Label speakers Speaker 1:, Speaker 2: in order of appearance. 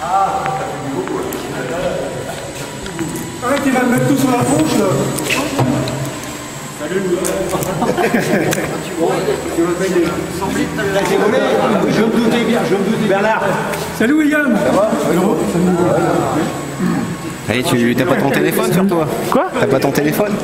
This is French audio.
Speaker 1: Un qui va le mettre tout sur la tronche là.
Speaker 2: Je me doutais bien, je me doutais. Bernard
Speaker 1: Salut William. Ça va? Salut.
Speaker 3: Allez, tu t'as pas ton téléphone sur toi?
Speaker 1: Quoi?
Speaker 3: T'as pas ton téléphone?